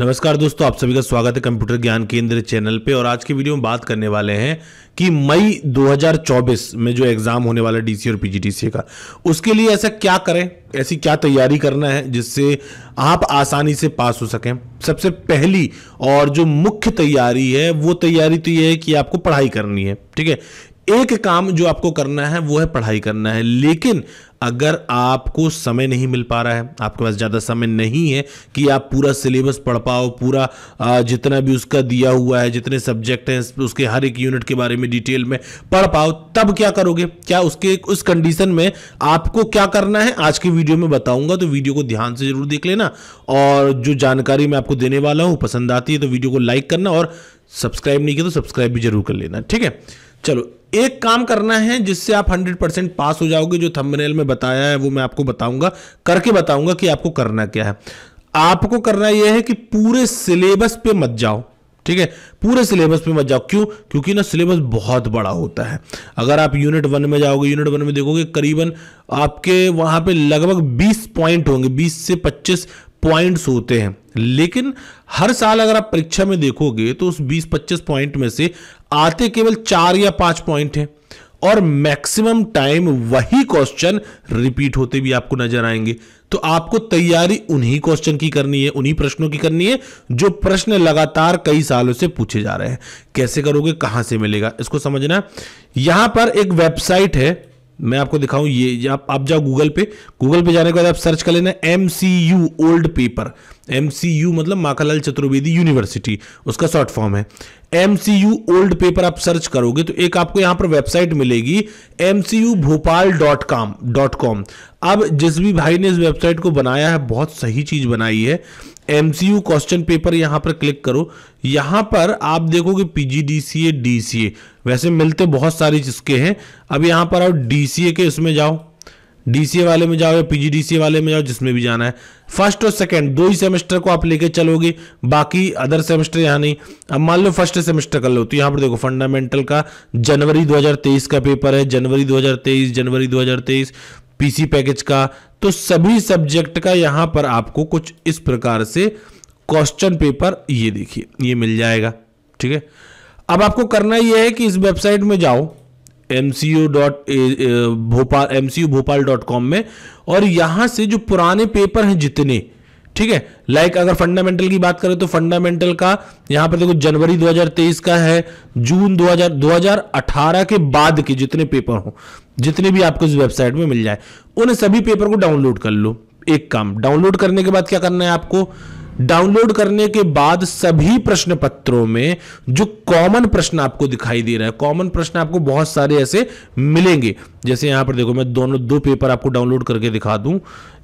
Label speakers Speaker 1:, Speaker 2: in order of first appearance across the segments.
Speaker 1: नमस्कार दोस्तों, आप सभी का स्वागत है कंप्यूटर ज्ञान केंद्र चैनल पे और आज की वीडियो में बात करने वाले हैं कि मई 2024 में जो एग्ज़ाम होने वाला डीसी और पीजीडीसी का, उसके लिए ऐसा क्या करें? ऐसी क्या तैयारी करना है जिससे आप आसानी से पास हो सकें? सबसे पहली और जो मुख्य तैयारी है, वो तैयारी तो ये है कि आपको पढ़ाई करनी है, ठीक है? एक काम जो आपको करना है, वो है पढ़ाई करना है। लेकिन अगर आपको समय नहीं मिल पा रहा है, आपके पास ज़्यादा समय नहीं है कि आप पूरा सिलेबस पढ़ पाओ, पूरा जितना भी उसका दिया हुआ है, जितने सब्जेक्ट हैं, उसके हर एक यूनिट के बारे में डिटेल में पढ़ पाओ, तब क्या करोगे? क्या उसके, उस कंडीशन में आपको क्या करना है? आज की वीडियो में बताऊँगा तो वीडियो को ध्यान से ज़रूर देख लेना। और जो जानकारी मैं आपको देने वाला हूँ, पसंद आती है तो वीडियो को लाइक करना और सब्सक्राइब नहीं किया तो सब्सक्राइब भी ज़रूर कर लेना, ठीक है? चलो, एक काम करना है जिससे आप 100 परसेंट पास हो जाओगे, जो थंबनेल में बताया है, वो मैं आपको बताऊँगा, करके बताऊँगा कि आपको करना क्या है। आपको करना यह है कि पूरे सिलेबस पे मत जाओ, ठीक है? पूरे सिलेबस पे मत जाओ। क्यों? क्योंकि ना सिलेबस बहुत बड़ा होता है। अगर आप यूनिट वन में जाओगे यूनिट वन में देखोगे, करीबन आपके वहाँ पे लगभग 20 पॉइंट होंगे 20 से 25 पॉइंट्स होते हैं। लेकिन हर साल अगर आप परीक्षा में देखोगे तो उस 20-25 पॉइंट में से आते केवल चार या पाँच पॉइंट हैं और मैक्सिमम टाइम वही क्वेश्चन रिपीट होते भी आपको नज़र आएँगे। तो आपको तैयारी उन्हीं क्वेश्चन की करनी है, उन्हीं प्रश्नों की करनी है, जो प्रश्न लगातार कई सालों से पूछे जा रहे हैं। कैसे करोगे, कहाँ से मिलेगा, इसको समझना यहाँ पर एक वेबसाइट है, मैं आपको दिखाऊँ, ये आप आप जाओ गूगल पे। गूगल पे जाने के बाद आप सर्च कर लेना M C U old paper M C U मतलब माखालाल चतुर्वेदी यूनिवर्सिटी, उसका शॉर्ट फॉर्म है। M C U old paper आप सर्च करोगे तो एक आपको यहाँ पर वेबसाइट मिलेगी M C U Bhopal dot com dot com. अब जिस भी भाई ने इस वेबसाइट को बनाया है, बहुत सही चीज़ बनाई है। एमसीयू क्वेश्चन पेपर यहाँ पर क्लिक करो। यहाँ पर आप देखोगे पीजीडीसीए डीसीए वैसे मिलते बहुत सारी जिसके हैं। अब यहाँ पर आओ डीसीए के इसमें जाओ। डीसीए वाले में जाओ या पीजीडीसीए वाले में जाओ, जिसमें भी जाना है। फ़र्स्ट और सेकंड दो ही सेमेस्टर को आप लेके चलोगे, बाकी अदर सेमेस्टर यहाँ नहीं। अब मान लो फ़र्स्ट सेमेस्टर कर लो तो यहाँ पर देखो फंडामेंटल का, जनवरी 2023 का पेपर है, जनवरी 2023 जनवरी 2023 पीसी पैकेज का। तो सभी सब्जेक्ट का यहाँ पर आपको कुछ इस प्रकार से क्वेश्चन पेपर ये देखिए, ये मिल जाएगा, ठीक है? अब आपको करना यह है कि इस वेबसाइट में जाओ M C U dot Bhopal M C U Bhopal dot com में। और यहाँ से जो पुराने पेपर हैं जितने, ठीक है? लाइक अगर फंडामेंटल की बात करें तो फंडामेंटल का यहाँ पर देखो, जनवरी 2023 का है, जून 2000 2018 के बाद के जितने पेपर हो, जितने भी आपको इस वेबसाइट में मिल जाए, उन सभी पेपर को डाउनलोड कर लो। एक काम डाउनलोड करने के बाद क्या करना है आपको? डाउनलोड करने के बाद सभी प्रश्न पत्रों में जो कॉमन प्रश्न आपको दिखाई दे रहा है, कॉमन प्रश्न आपको बहुत सारे ऐसे मिलेंगे। जैसे यहाँ पर देखो, मैं दोनों, दो पेपर आपको डाउनलोड करके दिखा दूँ।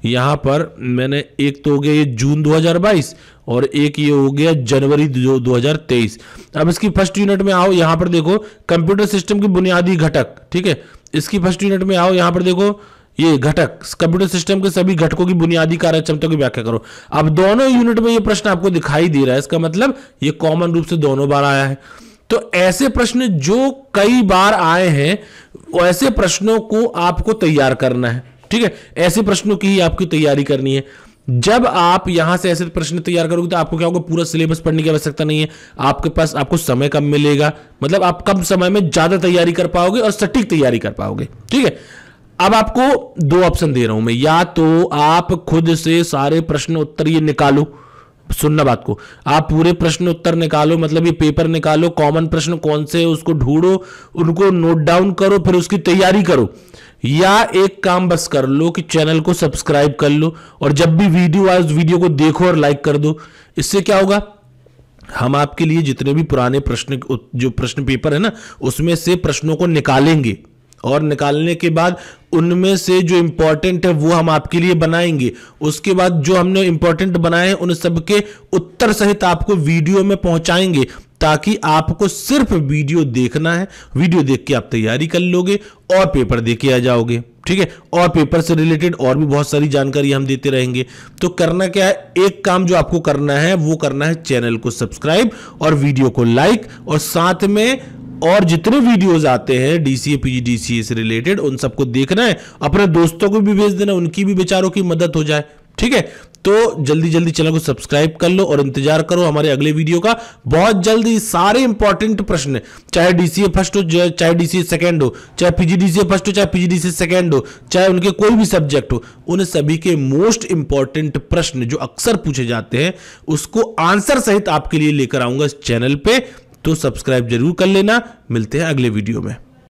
Speaker 1: यहाँ पर मैंने एक तो हो गया ये जून 2022 और एक ये हो गया जनवरी दो हज़ार तेईस। अब इसकी फ़र्स्ट यूनिट में आओ, यहाँ पर देखो, कंप्यूटर सिस्टम की बुनियादी घटक, ठीक है? इसकी फ़र्स्ट यूनिट में आओ, यहाँ पर देखो ये घटक कंप्यूटर सिस्टम के सभी घटकों की बुनियादी कार्य क्षमता की व्याख्या करो। अब दोनों यूनिट में ये प्रश्न आपको दिखाई दे रहा है, इसका मतलब ये कॉमन रूप से दोनों बार आया है। तो ऐसे प्रश्न जो कई बार आए हैं ऐसे प्रश्नों को आपको तैयार करना है, ठीक है? ऐसे प्रश्नों की ही आपकी तैयारी करनी है। जब आप यहाँ से ऐसे प्रश्न तैयार करोगे तो आपको क्या होगा? पूरा सिलेबस पढ़ने की आवश्यकता नहीं है। आपके पास, आपको समय कम मिलेगा। मतलब आप कम समय में ज़्यादा तैयारी कर पाओगे और सटीक तैयारी कर पाओगे, ठीक है? अब आपको दो ऑप्शन दे रहा हूँ मैं। या तो आप खुद से सारे प्रश्न उत्तर ये निकालो, सुनना बात को। आप पूरे प्रश्न उत्तर निकालो मतलब ये पेपर निकालो कॉमन प्रश्न कौन से उसको ढूंढो, उनको नोट डाउन करो, फिर उसकी तैयारी करो। या एक काम बस कर लो कि चैनल को सब्सक्राइब कर लो और जब भी वीडियो आए, उस वीडियो को देखो और लाइक कर दो। इससे क्या होगा? हम आपके लिए जितने भी पुराने प्रश्न, जो प्रश्न पेपर है ना, उसमें से प्रश्नों को निकालेंगे। और निकालने के बाद उनमें से जो इंपॉर्टेंट है, वो हम आपके लिए बनाएँगे। उसके बाद जो हमने इंपॉर्टेंट बनाए हैं, उन सबके उत्तर सहित आपको वीडियो में पहुंचाएँगे, ताकि आपको सिर्फ़ वीडियो देखना है। वीडियो देख के आप तैयारी कर लोगे और पेपर दे के आ जाओगे। ठीक है? और पेपर से रिलेटेड और भी बहुत सारी जानकारी हम देते रहेंगे। तो करना क्या है? एक काम जो आपको करना है, वो करना है चैनल को सब्सक्राइब और वीडियो को लाइक और साथ में और जितने वीडियोस आते हैं डीसीए पीजीडीसीए से रिलेटेड उन सबको देखना है, अपने दोस्तों को भी भेज देना, उनकी भी बेचारों की मदद हो जाए, ठीक है? तो जल्दी जल्दी चैनल को सब्सक्राइब कर लो और इंतज़ार करो हमारे अगले वीडियो का बहुत जल्दी सारे इंपॉर्टेंट प्रश्न, चाहे डीसीए फ़र्स्ट हो, चाहे डीसीए सेकंड हो, चाहे पीजीडीसीए फ़र्स्ट हो, चाहे पीजीडीसीए सेकंड हो, चाहे उनके कोई भी सब्जेक्ट हो, उन सभी के मोस्ट इंपॉर्टेंट प्रश्न जो अक्सर पूछे जाते हैं, उसको आंसर सहित आपके लिए लेकर आऊँगा इस चैनल पे। तो सब्सक्राइब ज़रूर कर लेना। मिलते हैं अगले वीडियो में।